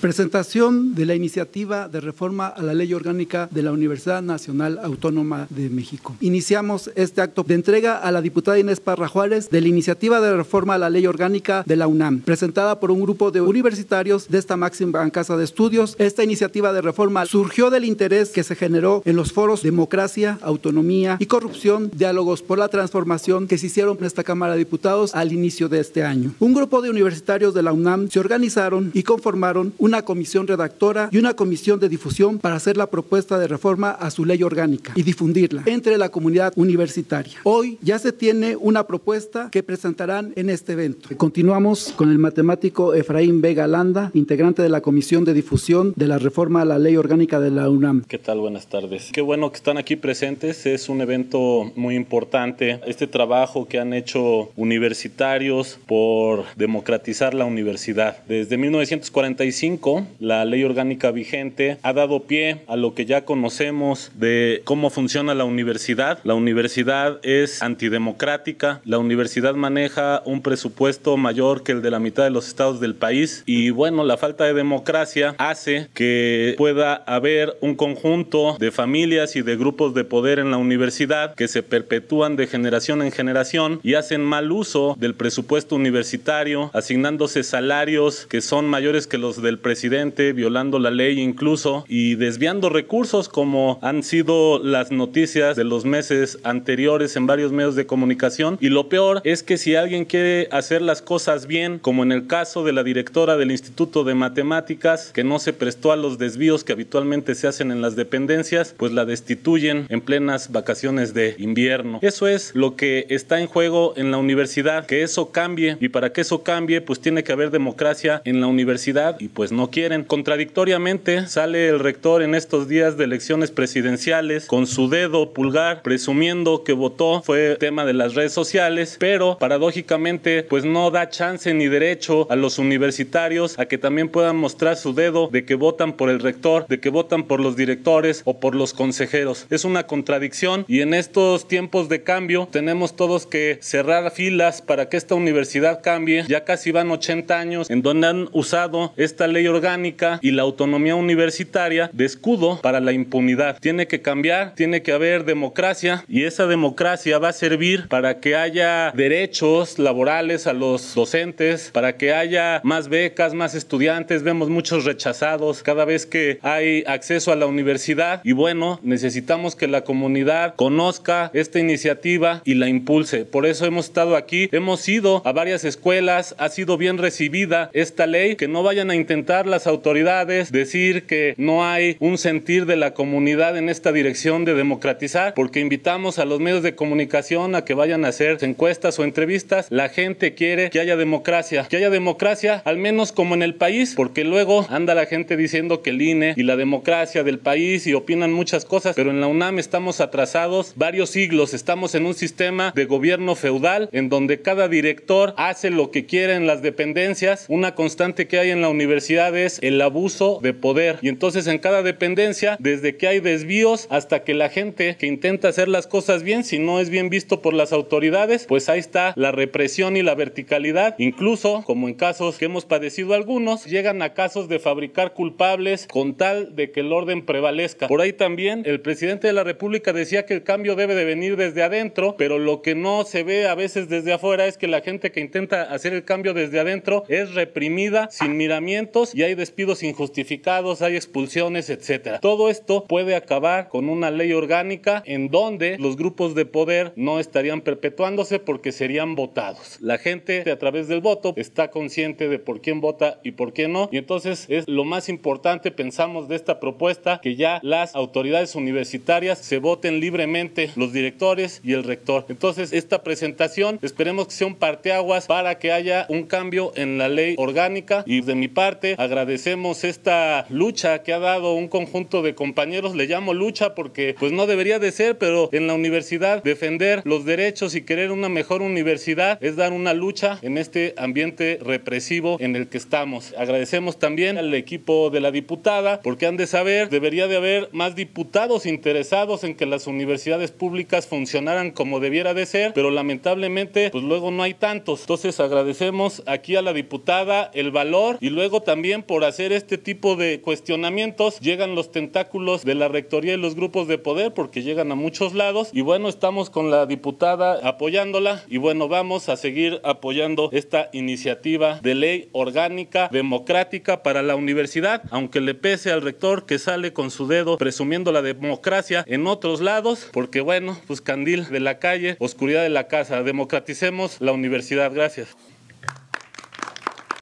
Presentación de la iniciativa de reforma a la ley orgánica de la Universidad Nacional Autónoma de México. Iniciamos este acto de entrega a la diputada Inés Parra Juárez de la iniciativa de reforma a la ley orgánica de la UNAM, presentada por un grupo de universitarios de esta máxima casa de estudios. Esta iniciativa de reforma surgió del interés que se generó en los foros Democracia, Autonomía y Corrupción, diálogos por la transformación que se hicieron en esta Cámara de Diputados al inicio de este año. Un grupo de universitarios de la UNAM se organizaron y conformaron un una comisión redactora y una comisión de difusión para hacer la propuesta de reforma a su ley orgánica y difundirla entre la comunidad universitaria. Hoy ya se tiene una propuesta que presentarán en este evento. Continuamos con el matemático Efraín Vega Landa, integrante de la comisión de difusión de la reforma a la ley orgánica de la UNAM. ¿Qué tal? Buenas tardes. Qué bueno que están aquí presentes. Es un evento muy importante. Este trabajo que han hecho universitarios por democratizar la universidad. Desde 1945 la ley orgánica vigente ha dado pie a lo que ya conocemos de cómo funciona la universidad. La universidad es antidemocrática, la universidad maneja un presupuesto mayor que el de la mitad de los estados del país y bueno, la falta de democracia hace que pueda haber un conjunto de familias y de grupos de poder en la universidad que se perpetúan de generación en generación y hacen mal uso del presupuesto universitario, asignándose salarios que son mayores que los del presidente, violando la ley incluso y desviando recursos como han sido las noticias de los meses anteriores en varios medios de comunicación. Y lo peor es que si alguien quiere hacer las cosas bien, como en el caso de la directora del Instituto de Matemáticas, que no se prestó a los desvíos que habitualmente se hacen en las dependencias, pues la destituyen en plenas vacaciones de invierno. Eso es lo que está en juego en la universidad, que eso cambie y para que eso cambie, pues tiene que haber democracia en la universidad y pues no quieren. Contradictoriamente sale el rector en estos días de elecciones presidenciales con su dedo pulgar presumiendo que votó, fue tema de las redes sociales, pero paradójicamente pues no da chance ni derecho a los universitarios a que también puedan mostrar su dedo de que votan por el rector, de que votan por los directores o por los consejeros. Es una contradicción y en estos tiempos de cambio tenemos todos que cerrar filas para que esta universidad cambie. Ya casi van 80 años en donde han usado esta ley orgánica y la autonomía universitaria de escudo para la impunidad. Tiene que cambiar, tiene que haber democracia y esa democracia va a servir para que haya derechos laborales a los docentes, para que haya más becas, más estudiantes. Vemos muchos rechazados cada vez que hay acceso a la universidad y bueno, necesitamos que la comunidad conozca esta iniciativa y la impulse. Por eso hemos estado aquí, hemos ido a varias escuelas, ha sido bien recibida esta ley, que no vayan a intentar las autoridades, decir que no hay un sentir de la comunidad en esta dirección de democratizar, porque invitamos a los medios de comunicación a que vayan a hacer encuestas o entrevistas. La gente quiere que haya democracia, que haya democracia, al menos como en el país, porque luego anda la gente diciendo que el INE y la democracia del país y opinan muchas cosas, pero en la UNAM estamos atrasados varios siglos, estamos en un sistema de gobierno feudal en donde cada director hace lo que quiere en las dependencias, una constante que hay en la universidad es el abuso de poder. Y entonces en cada dependencia, desde que hay desvíos hasta que la gente que intenta hacer las cosas bien, si no es bien visto por las autoridades, pues ahí está la represión y la verticalidad. Incluso, como en casos que hemos padecido algunos, llegan a casos de fabricar culpables con tal de que el orden prevalezca. Por ahí también el presidente de la República decía que el cambio debe de venir desde adentro, pero lo que no se ve a veces desde afuera es que la gente que intenta hacer el cambio desde adentro es reprimida sin miramientos y hay despidos injustificados, hay expulsiones, etcétera. Todo esto puede acabar con una ley orgánica en donde los grupos de poder no estarían perpetuándose porque serían votados. La gente a través del voto está consciente de por quién vota y por quién no. Y entonces es lo más importante, pensamos, de esta propuesta, que ya las autoridades universitarias se voten libremente, los directores y el rector. Entonces, esta presentación esperemos que sea un parteaguas para que haya un cambio en la ley orgánica y de mi parte agradecemos esta lucha que ha dado un conjunto de compañeros, le llamo lucha porque pues no debería de ser, pero en la universidad defender los derechos y querer una mejor universidad es dar una lucha en este ambiente represivo en el que estamos. Agradecemos también al equipo de la diputada porque han de saber, debería de haber más diputados interesados en que las universidades públicas funcionaran como debiera de ser, pero lamentablemente pues luego no hay tantos. Entonces agradecemos aquí a la diputada el valor y luego también también por hacer este tipo de cuestionamientos llegan los tentáculos de la rectoría y los grupos de poder porque llegan a muchos lados y bueno, estamos con la diputada apoyándola y bueno, vamos a seguir apoyando esta iniciativa de ley orgánica democrática para la universidad, aunque le pese al rector que sale con su dedo presumiendo la democracia en otros lados, porque bueno, pues candil de la calle, oscuridad de la casa, democraticemos la universidad. Gracias.